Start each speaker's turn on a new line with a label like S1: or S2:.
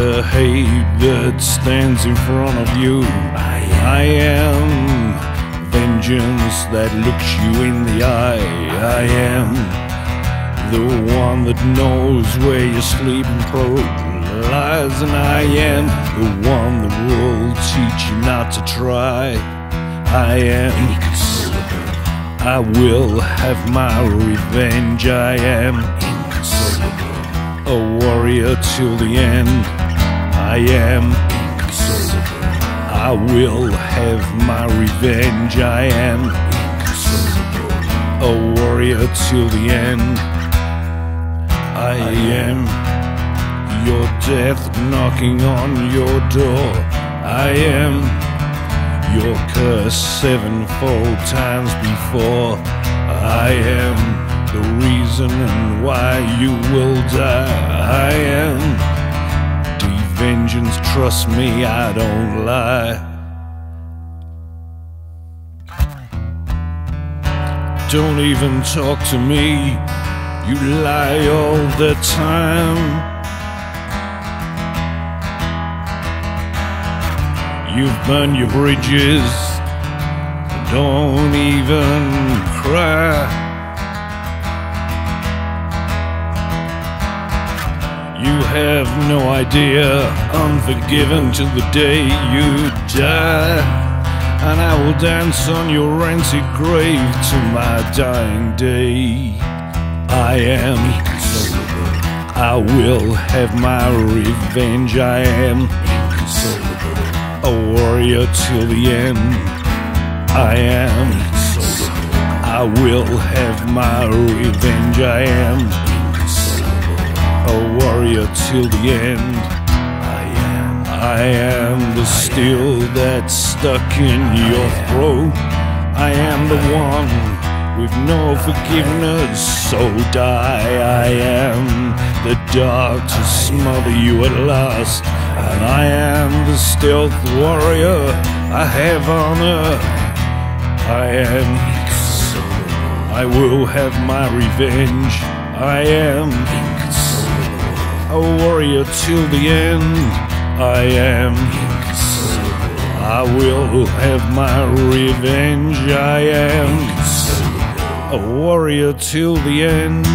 S1: that stands in front of you. I am vengeance that looks you in the eye. I am the one that knows where you sleep and pro lies, and I am the one that will teach you not to try. I am. I will have my revenge. I am a warrior till the end. I am inconsolable. I will have my revenge. I am inconsolable. a warrior till the end. I am your death knocking on your door. I am your curse sevenfold times before. I am the reason and why you will die. I am vengeance, trust me, I don't lie. Don't even talk to me, you lie all the time. You've burned your bridges. Don't even cry. Have no idea, unforgiven till the day you die. And I will dance on your rancid grave to my dying day. I am. I will have my revenge. I am a warrior till the end. I am. I will have my revenge. I am a warrior till the end. I am. I am the steel that's stuck in your throat. I am the one with no forgiveness. So die. I am the dark to smother you at last. And I am the stealth warrior I have honor. I am. I will have my revenge. I am a warrior till the end. I am. I will have my revenge. I am a warrior till the end.